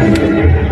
Thank you.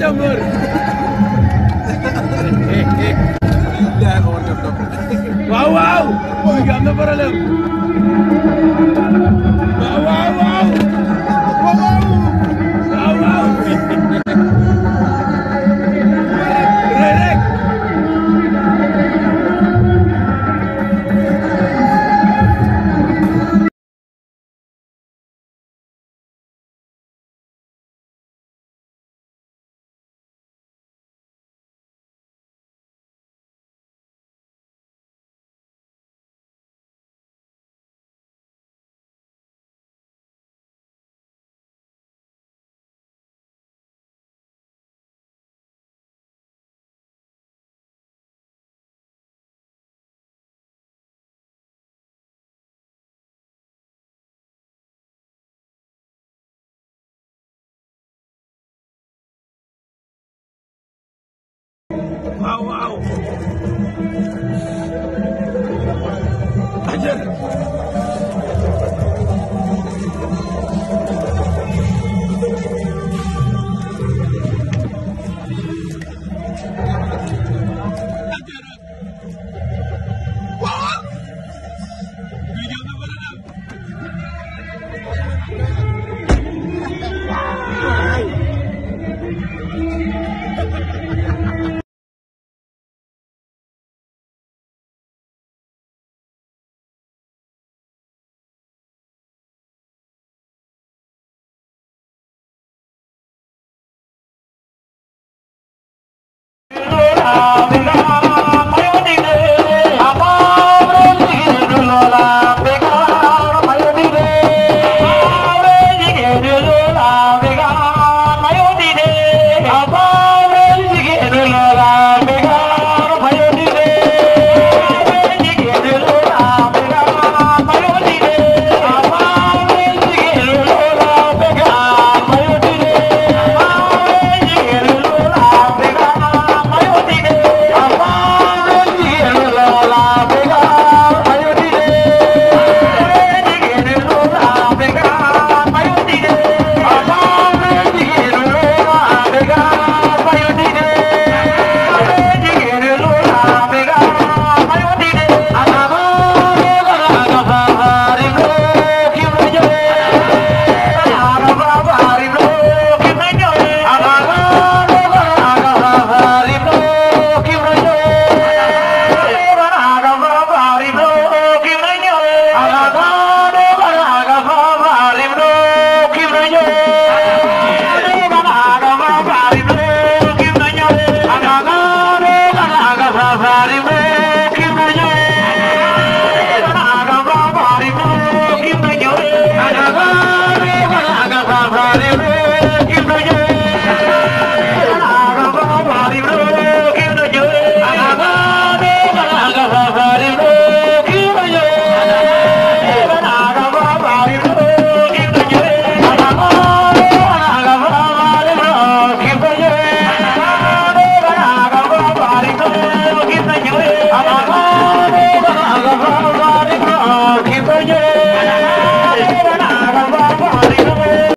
jàmbaar waaw waaw. am na problème. 哇哦哇哦 Allah.